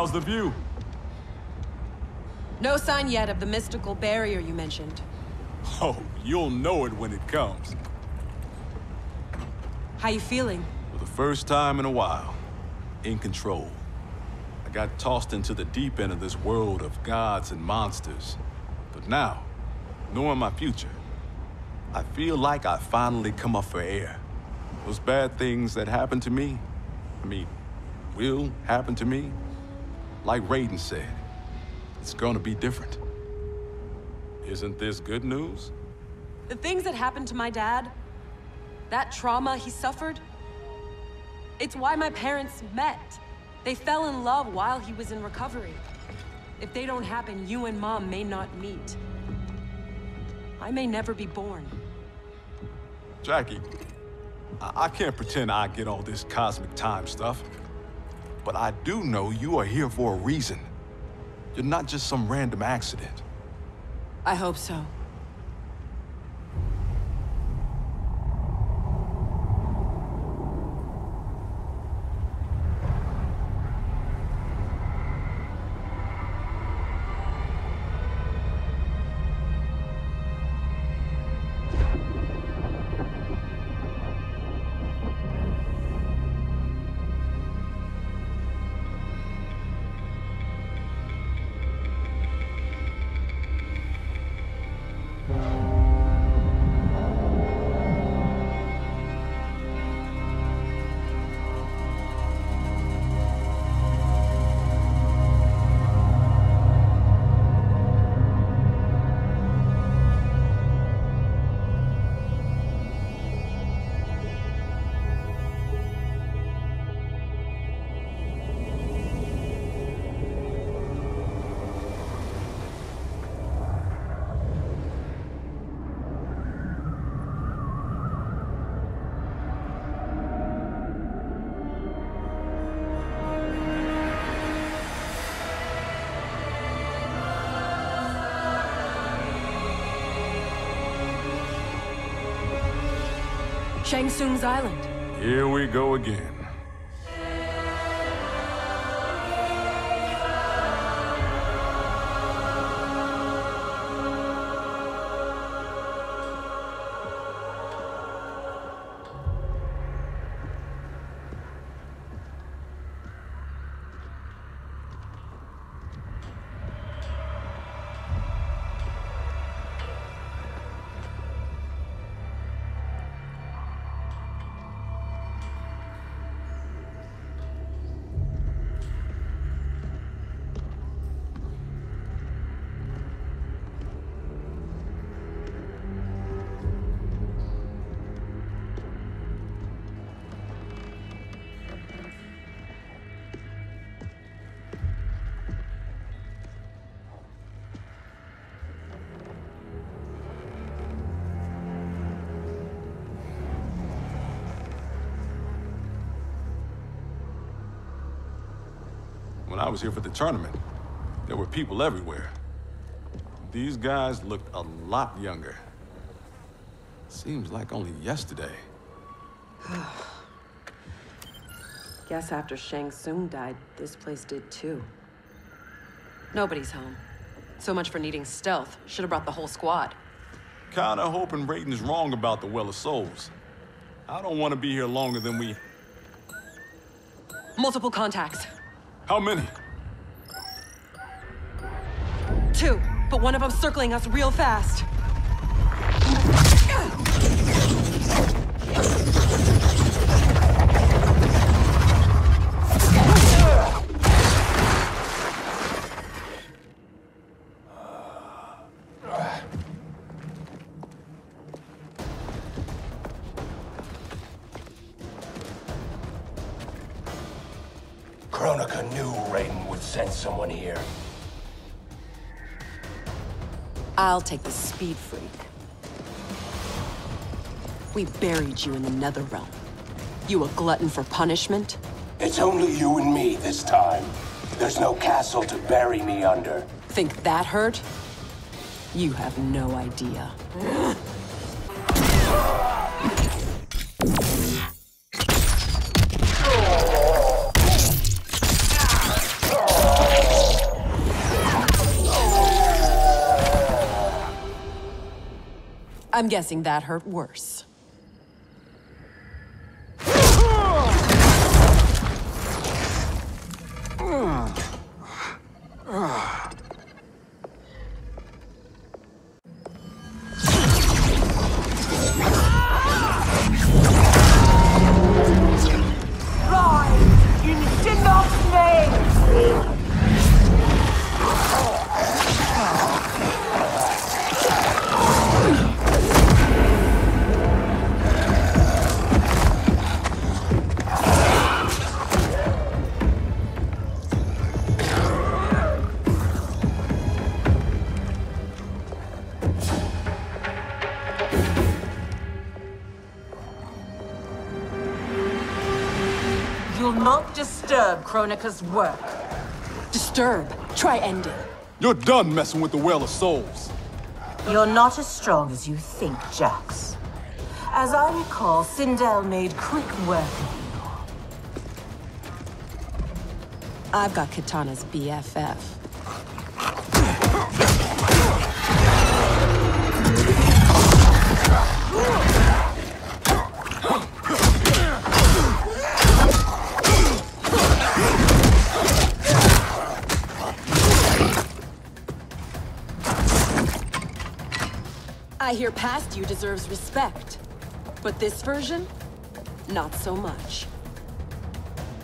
How's the view? No sign yet of the mystical barrier you mentioned. Oh, you'll know it when it comes. How you feeling? For the first time in a while, in control. I got tossed into the deep end of this world of gods and monsters. But now, knowing my future, I feel like I finally come up for air. Those bad things that happened to me, I mean, will happen to me. Like Raiden said, it's gonna be different. Isn't this good news? The things that happened to my dad, that trauma he suffered, it's why my parents met. They fell in love while he was in recovery. If they don't happen, you and Mom may not meet. I may never be born. Jackie, I, I can't pretend I get all this cosmic time stuff. But I do know you are here for a reason. You're not just some random accident. I hope so. Shang Tsung's island. Here we go again. I was here for the tournament, there were people everywhere. These guys looked a lot younger. Seems like only yesterday. Guess after Shang Tsung died, this place did too. Nobody's home. So much for needing stealth. Should have brought the whole squad. Kinda hoping Raiden's wrong about the Well of Souls. I don't want to be here longer than we... Multiple contacts. How many? Two, but one of them circling us real fast. I'll take the speed freak. We buried you in the nether realm. You a glutton for punishment? It's only you and me this time. There's no castle to bury me under. Think that hurt? You have no idea. I'm guessing that hurt worse. You'll not disturb Kronika's work. Disturb. Try ending. You're done messing with the Well of Souls. You're not as strong as you think, Jax. As I recall, Sindel made quick work of you. I've got Kitana's BFF. I hear past you deserves respect. But this version? Not so much.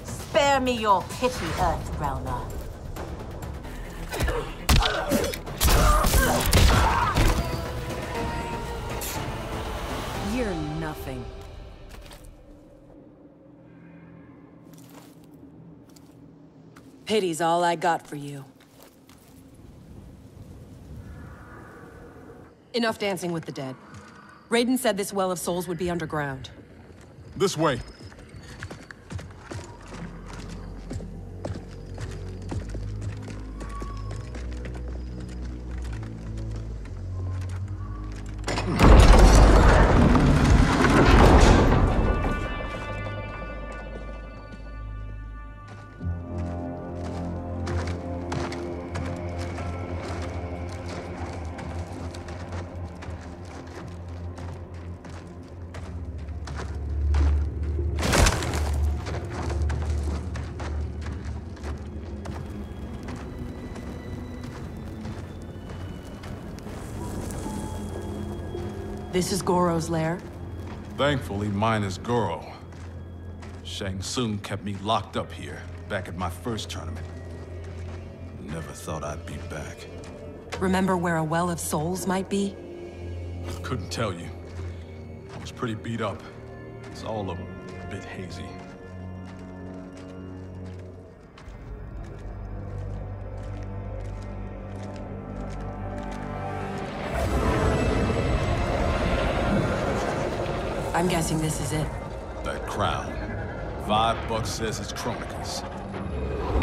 Spare me your pity, Earth Realmer. You're nothing. Pity's all I got for you. Enough dancing with the dead. Raiden said this Well of Souls would be underground. This way. This is Goro's lair. Thankfully, mine is Goro. Shang Tsung kept me locked up here, back at my first tournament. Never thought I'd be back. Remember where a Well of Souls might be? Couldn't tell you. I was pretty beat up. It's all a bit hazy. I'm guessing this is it. That crown. Five bucks says it's Kronika's.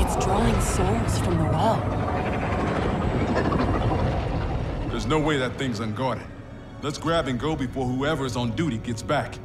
It's drawing souls from the well. There's no way that thing's unguarded. Let's grab and go before whoever's on duty gets back.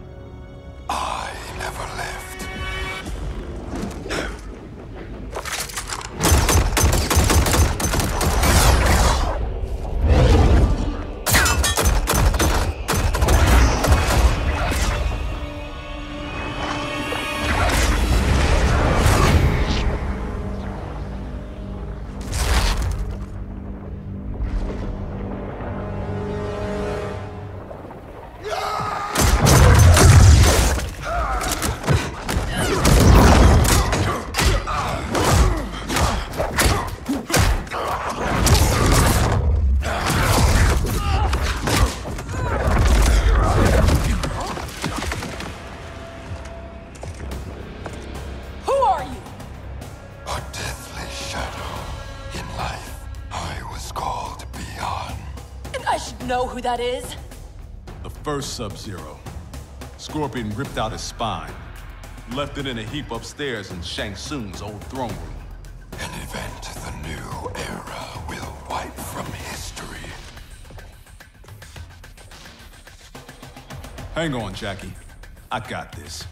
Who that is. The first Sub-Zero. Scorpion ripped out his spine. Left it in a heap upstairs in Shang Tsung's old throne room. An event the new era will wipe from history. Hang on, Jackie. I got this.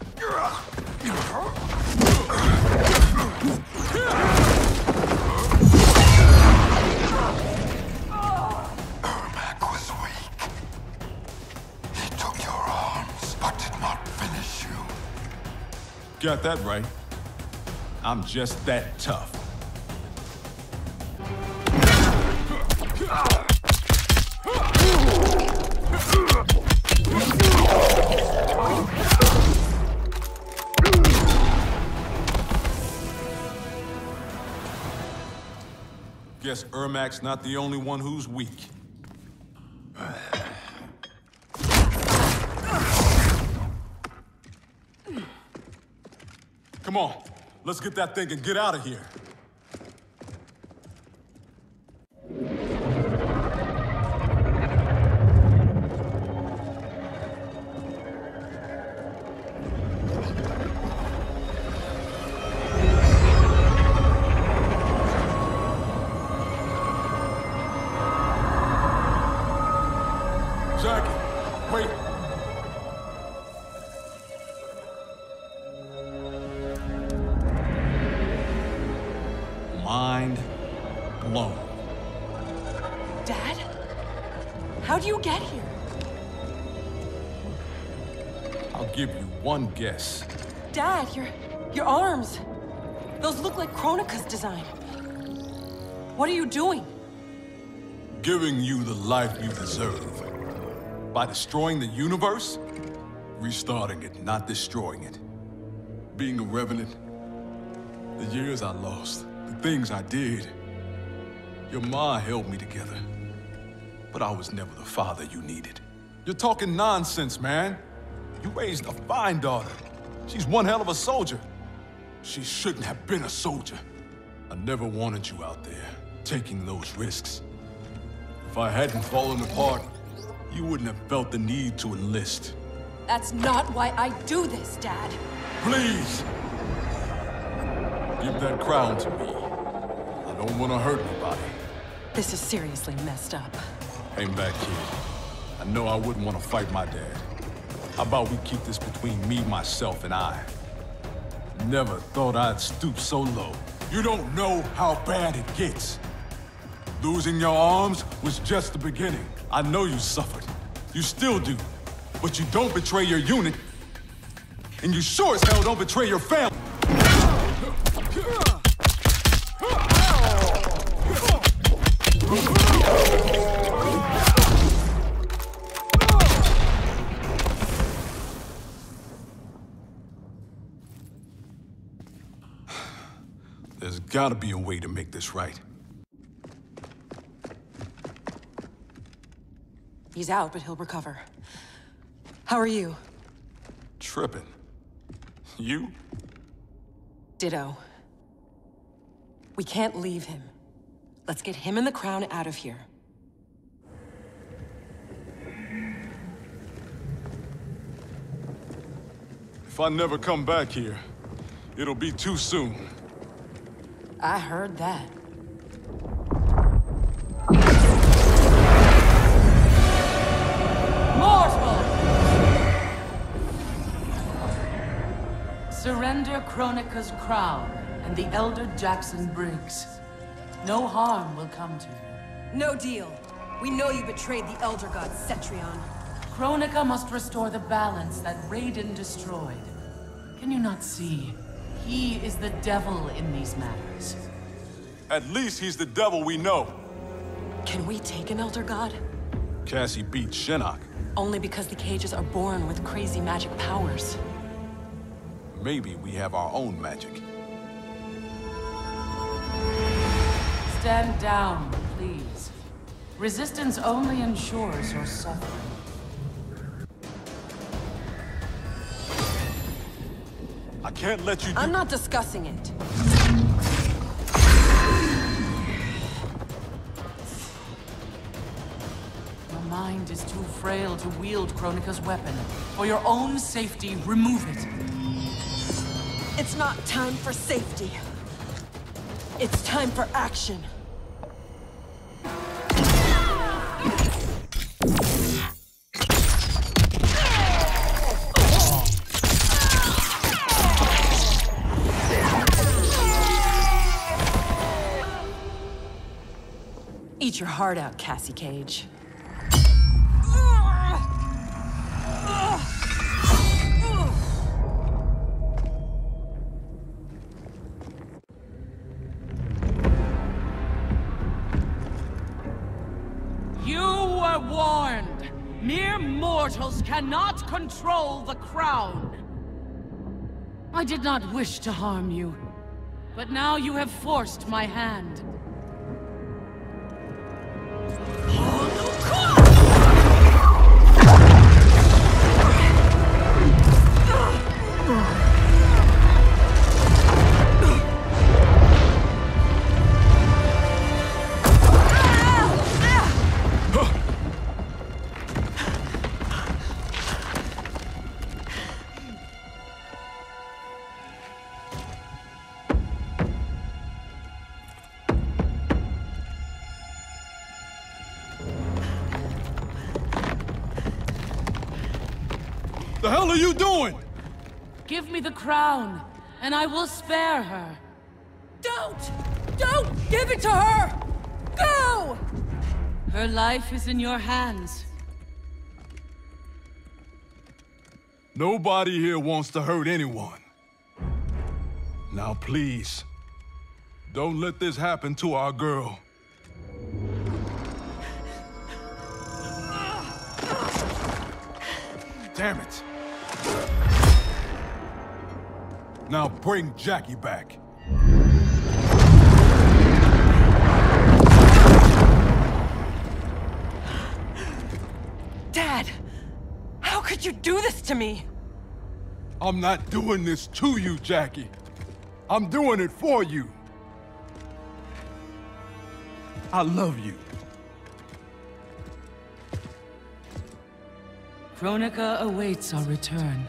Got that right. I'm just that tough. Guess Ermac's not the only one who's weak. Come on, let's get that thing and get out of here. One guess. Dad, your... your arms. Those look like Kronika's design. What are you doing? Giving you the life you deserve. By destroying the universe? Restarting it, not destroying it. Being a revenant. The years I lost. The things I did. Your ma held me together. But I was never the father you needed. You're talking nonsense, man. You raised a fine daughter. She's one hell of a soldier. She shouldn't have been a soldier. I never wanted you out there, taking those risks. If I hadn't fallen apart, you wouldn't have felt the need to enlist. That's not why I do this, Dad. Please! Give that crown to me. I don't want to hurt anybody. This is seriously messed up. Hang back, kid. I know I wouldn't want to fight my dad. How about we keep this between me, myself, and I? Never thought I'd stoop so low. You don't know how bad it gets. Losing your arms was just the beginning. I know you suffered. You still do. But you don't betray your unit. And you sure as hell don't betray your family. Gotta be a way to make this right. He's out, but he'll recover. How are you? Tripping. You? Ditto. We can't leave him. Let's get him and the crown out of here. If I never come back here, it'll be too soon. I heard that. Mortal! Surrender Kronika's crown and the Elder Jackson Briggs. No harm will come to you. No deal. We know you betrayed the Elder God Cetrion. Kronika must restore the balance that Raiden destroyed. Can you not see? He is the devil in these matters. At least he's the devil we know. Can we take an Elder God? Cassie beat Shinnok. Only because the cages are born with crazy magic powers. Maybe we have our own magic. Stand down, please. Resistance only ensures your suffering. Can't let you I'm not discussing it. Your mind is too frail to wield Kronika's weapon. For your own safety, remove it. It's not time for safety. It's time for action. Your heart out, Cassie Cage. You were warned. Mere mortals cannot control the crown. I did not wish to harm you, but now you have forced my hand. The are you doing? Give me the crown, and I will spare her. Don't! Don't give it to her! Go! Her life is in your hands. Nobody here wants to hurt anyone. Now, please, don't let this happen to our girl. Damn it. Now bring Jackie back. Dad! How could you do this to me? I'm not doing this to you, Jackie. I'm doing it for you. I love you. Kronika awaits our return.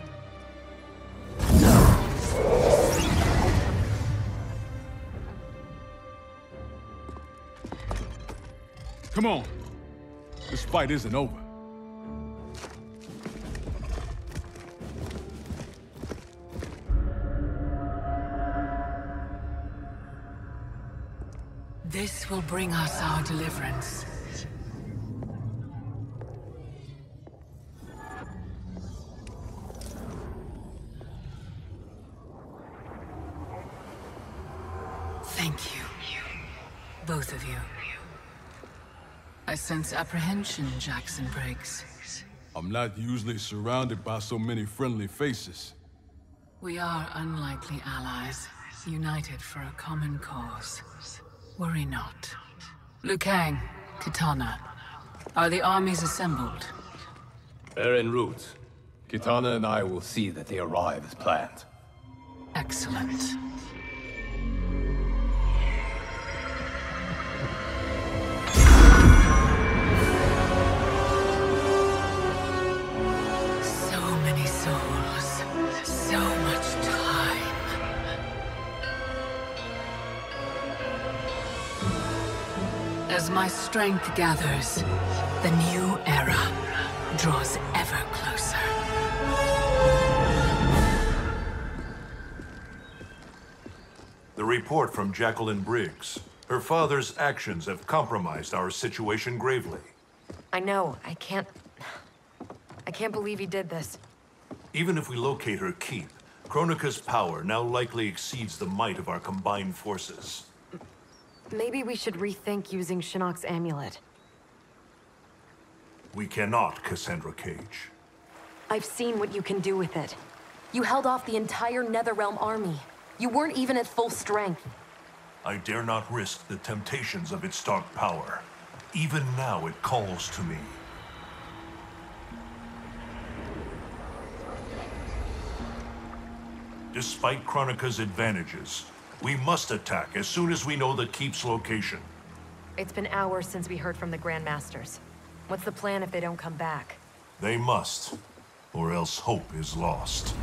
Come on. This fight isn't over. This will bring us our deliverance. I sense apprehension, Jackson Briggs. I'm not usually surrounded by so many friendly faces. We are unlikely allies, united for a common cause. Worry not. Liu Kang, Kitana, are the armies assembled? They're en route. Kitana and I will see that they arrive as planned. Excellent. As my strength gathers, the new era draws ever closer. The report from Jacqueline Briggs. Her father's actions have compromised our situation gravely. I know. I can't. I can't believe he did this. Even if we locate her keep, Kronika's power now likely exceeds the might of our combined forces. Maybe we should rethink using Shinnok's amulet. We cannot, Cassandra Cage. I've seen what you can do with it. You held off the entire Netherrealm army. You weren't even at full strength. I dare not risk the temptations of its dark power. Even now it calls to me. Despite Kronika's advantages, we must attack as soon as we know the keep's location. It's been hours since we heard from the Grandmasters. What's the plan if they don't come back? They must, or else hope is lost.